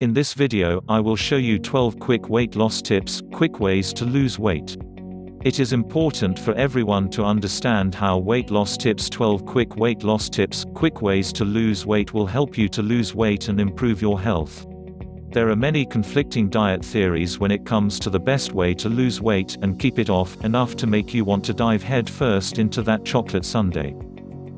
In this video, I will show you 12 quick weight loss tips, quick ways to lose weight. It is important for everyone to understand how weight loss tips 12 quick weight loss tips, quick ways to lose weight will help you to lose weight and improve your health. There are many conflicting diet theories when it comes to the best way to lose weight and keep it off enough to make you want to dive head first into that chocolate sundae.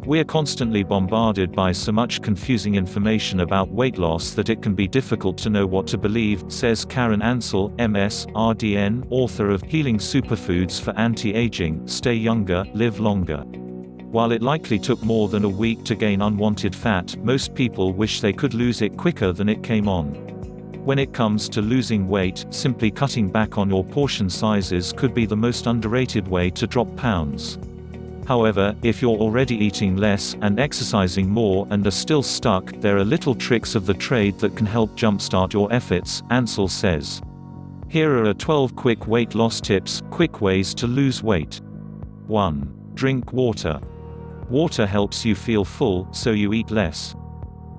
We're constantly bombarded by so much confusing information about weight loss that it can be difficult to know what to believe, says Karen Ansel, MS, RDN, author of Healing Superfoods for Anti-Aging, Stay Younger, Live Longer. While it likely took more than a week to gain unwanted fat, most people wish they could lose it quicker than it came on. When it comes to losing weight, simply cutting back on your portion sizes could be the most underrated way to drop pounds. However, if you're already eating less and exercising more and are still stuck, there are little tricks of the trade that can help jumpstart your efforts, Ansel says. Here are 12 quick weight loss tips, quick ways to lose weight. 1. Drink water. Water helps you feel full, so you eat less.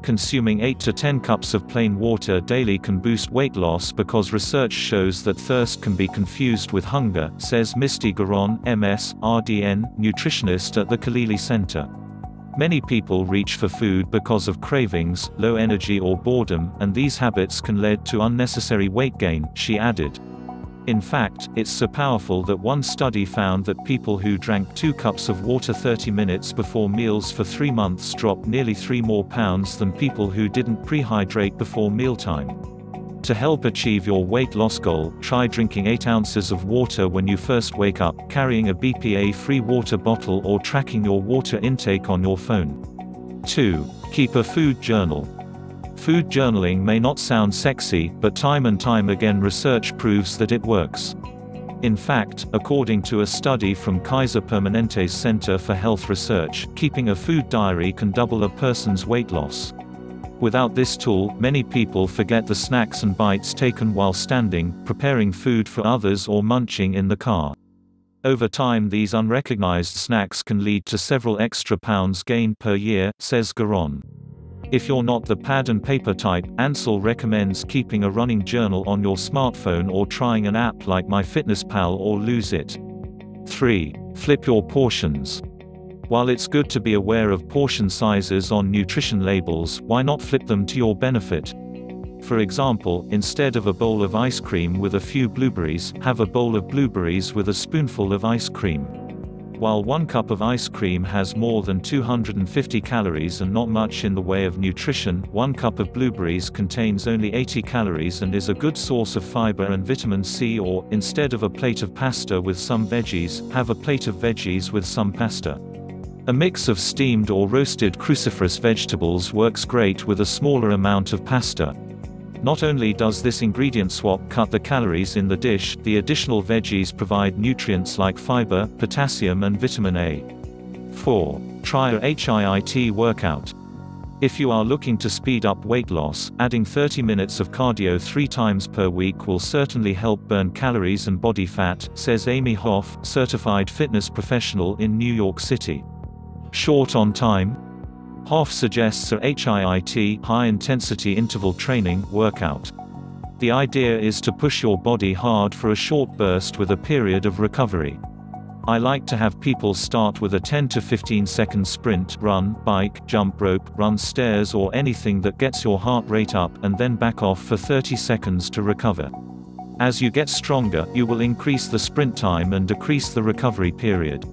Consuming 8 to 10 cups of plain water daily can boost weight loss because research shows that thirst can be confused with hunger, says Misti Gueron, MS, RDN, nutritionist at the Khalili Center. Many people reach for food because of cravings, low energy or boredom, and these habits can lead to unnecessary weight gain, she added. In fact, it's so powerful that one study found that people who drank 2 cups of water 30 minutes before meals for 3 months dropped nearly 3 more pounds than people who didn't prehydrate before mealtime. To help achieve your weight loss goal, try drinking 8 ounces of water when you first wake up, carrying a BPA-free water bottle or tracking your water intake on your phone. 2. Keep a food journal. Food journaling may not sound sexy, but time and time again research proves that it works. In fact, according to a study from Kaiser Permanente's Center for Health Research, keeping a food diary can double a person's weight loss. Without this tool, many people forget the snacks and bites taken while standing, preparing food for others or munching in the car. Over time these unrecognized snacks can lead to several extra pounds gained per year, says Gueron. If you're not the pad and paper type, Ansel recommends keeping a running journal on your smartphone or trying an app like MyFitnessPal or Lose It. 3. Flip your portions. While it's good to be aware of portion sizes on nutrition labels, why not flip them to your benefit? For example, instead of a bowl of ice cream with a few blueberries, have a bowl of blueberries with a spoonful of ice cream. While one cup of ice cream has more than 250 calories and not much in the way of nutrition, one cup of blueberries contains only 80 calories and is a good source of fiber and vitamin C or, instead of a plate of pasta with some veggies, have a plate of veggies with some pasta. A mix of steamed or roasted cruciferous vegetables works great with a smaller amount of pasta. Not only does this ingredient swap cut the calories in the dish, the additional veggies provide nutrients like fiber, potassium and vitamin A. 4. Try a HIIT workout. If you are looking to speed up weight loss, adding 30 minutes of cardio three times per week will certainly help burn calories and body fat, says Amy Hoff, certified fitness professional in New York City. Short on time, Hoff suggests a HIIT high-intensity interval training workout. The idea is to push your body hard for a short burst with a period of recovery. I like to have people start with a 10 to 15 second sprint, run, bike, jump rope, run stairs or anything that gets your heart rate up and then back off for 30 seconds to recover. As you get stronger, you will increase the sprint time and decrease the recovery period.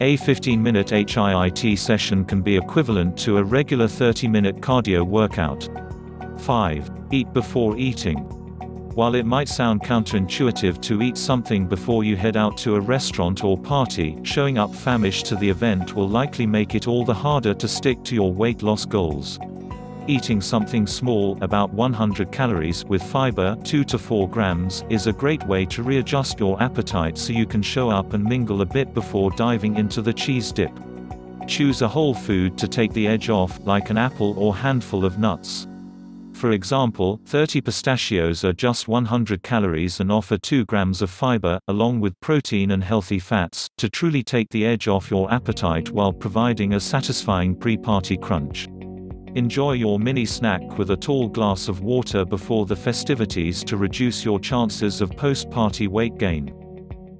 A 15-minute HIIT session can be equivalent to a regular 30-minute cardio workout. 5. Eat before eating. While it might sound counterintuitive to eat something before you head out to a restaurant or party, showing up famished to the event will likely make it all the harder to stick to your weight loss goals. Eating something small about 100 calories with fiber 2 to 4 grams is a great way to readjust your appetite so you can show up and mingle a bit before diving into the cheese dip. Choose a whole food to take the edge off, like an apple or handful of nuts. For example, 30 pistachios are just 100 calories and offer 2 grams of fiber, along with protein and healthy fats, to truly take the edge off your appetite while providing a satisfying pre-party crunch. Enjoy your mini snack with a tall glass of water before the festivities to reduce your chances of post-party weight gain.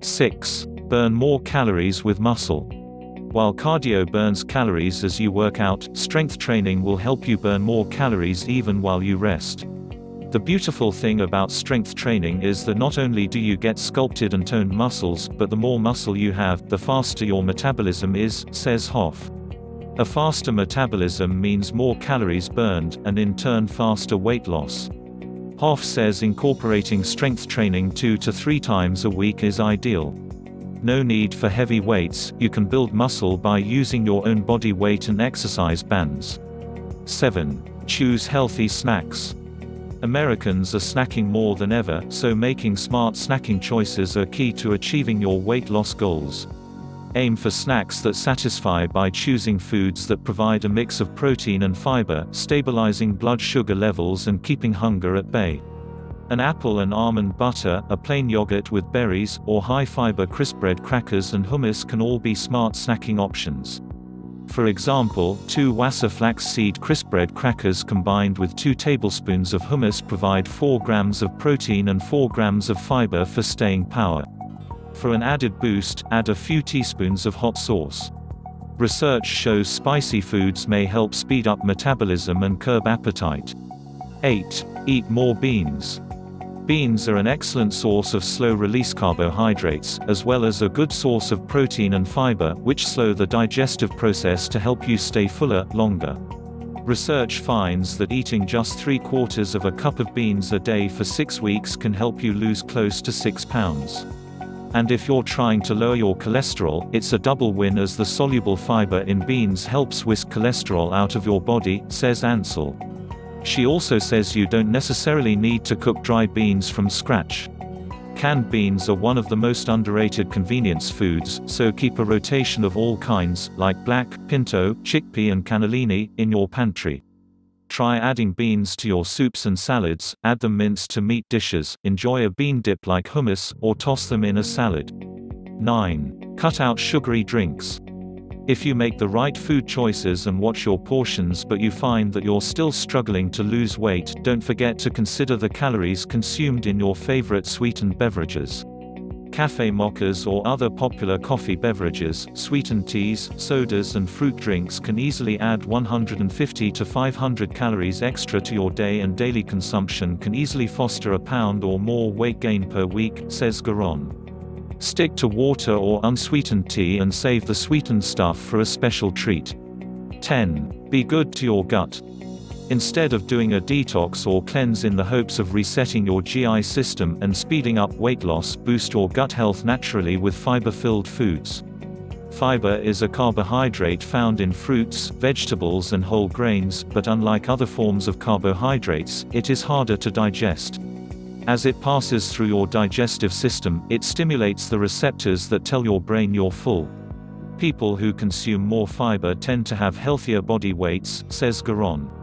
6. Burn more calories with muscle. While cardio burns calories as you work out, strength training will help you burn more calories even while you rest. The beautiful thing about strength training is that not only do you get sculpted and toned muscles, but the more muscle you have, the faster your metabolism is, says Hoff. A faster metabolism means more calories burned, and in turn faster weight loss. Hoff says incorporating strength training two to three times a week is ideal. No need for heavy weights, you can build muscle by using your own body weight and exercise bands. 7. Choose healthy snacks. Americans are snacking more than ever, so making smart snacking choices are key to achieving your weight loss goals. Aim for snacks that satisfy by choosing foods that provide a mix of protein and fiber, stabilizing blood sugar levels and keeping hunger at bay. An apple and almond butter, a plain yogurt with berries, or high-fiber crisp bread crackers and hummus can all be smart snacking options. For example, two Wasa flax seed crisp bread crackers combined with 2 tablespoons of hummus provide 4 grams of protein and 4 grams of fiber for staying power. For an added boost, add a few teaspoons of hot sauce. Research shows spicy foods may help speed up metabolism and curb appetite. 8. Eat more beans. Beans are an excellent source of slow-release carbohydrates, as well as a good source of protein and fiber, which slow the digestive process to help you stay fuller, longer. Research finds that eating just three quarters of a cup of beans a day for six weeks can help you lose close to six pounds. And if you're trying to lower your cholesterol, it's a double win as the soluble fiber in beans helps whisk cholesterol out of your body, says Ansel. She also says you don't necessarily need to cook dry beans from scratch. Canned beans are one of the most underrated convenience foods, so keep a rotation of all kinds, like black, pinto, chickpea and cannellini, in your pantry. Try adding beans to your soups and salads, add them minced to meat dishes, enjoy a bean dip like hummus, or toss them in a salad. 9. Cut out sugary drinks. If you make the right food choices and watch your portions but you find that you're still struggling to lose weight, don't forget to consider the calories consumed in your favorite sweetened beverages. Cafe mochas or other popular coffee beverages, sweetened teas, sodas and fruit drinks can easily add 150 to 500 calories extra to your day and daily consumption can easily foster a pound or more weight gain per week, says Gueron. Stick to water or unsweetened tea and save the sweetened stuff for a special treat. 10. Be good to your gut. Instead of doing a detox or cleanse in the hopes of resetting your GI system and speeding up weight loss, boost your gut health naturally with fiber-filled foods. Fiber is a carbohydrate found in fruits, vegetables and whole grains, but unlike other forms of carbohydrates, it is harder to digest. As it passes through your digestive system, it stimulates the receptors that tell your brain you're full. People who consume more fiber tend to have healthier body weights, says Gueron.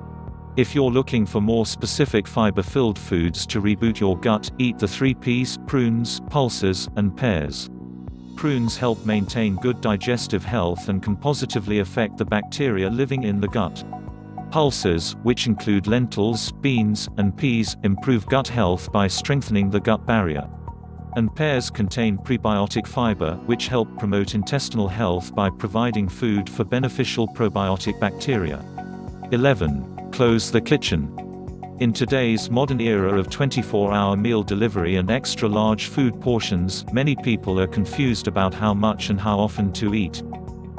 If you're looking for more specific fiber-filled foods to reboot your gut, eat the three Ps, prunes, pulses, and pears. Prunes help maintain good digestive health and can positively affect the bacteria living in the gut. Pulses, which include lentils, beans, and peas, improve gut health by strengthening the gut barrier. And pears contain prebiotic fiber, which help promote intestinal health by providing food for beneficial probiotic bacteria. 11. Close the kitchen. In today's modern era of 24-hour meal delivery and extra-large food portions, many people are confused about how much and how often to eat.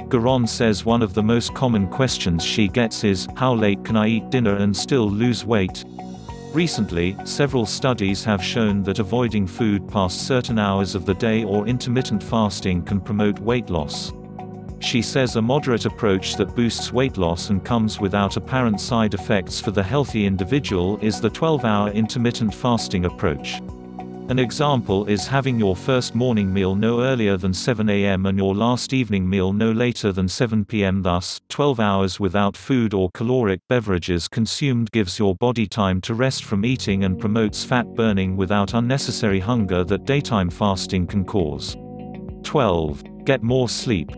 Gueron says one of the most common questions she gets is, how late can I eat dinner and still lose weight? Recently, several studies have shown that avoiding food past certain hours of the day or intermittent fasting can promote weight loss. She says a moderate approach that boosts weight loss and comes without apparent side effects for the healthy individual is the 12-hour intermittent fasting approach. An example is having your first morning meal no earlier than 7 a.m. and your last evening meal no later than 7 p.m. Thus, 12 hours without food or caloric beverages consumed gives your body time to rest from eating and promotes fat burning without unnecessary hunger that daytime fasting can cause. 12. Get more sleep.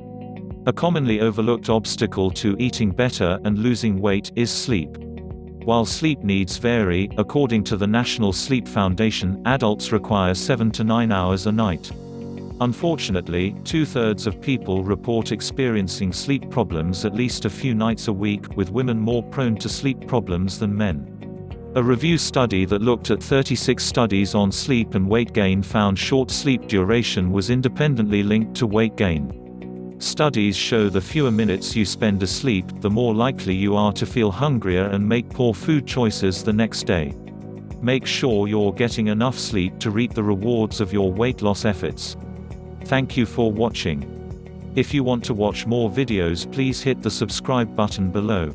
A commonly overlooked obstacle to eating better and losing weight is sleep. While sleep needs vary, according to the National Sleep Foundation, adults require 7 to 9 hours a night. Unfortunately, two-thirds of people report experiencing sleep problems at least a few nights a week, with women more prone to sleep problems than men. A review study that looked at 36 studies on sleep and weight gain found short sleep duration was independently linked to weight gain. Studies show the fewer minutes you spend asleep, the more likely you are to feel hungrier and make poor food choices the next day. Make sure you're getting enough sleep to reap the rewards of your weight loss efforts. Thank you for watching. If you want to watch more videos please hit the subscribe button below.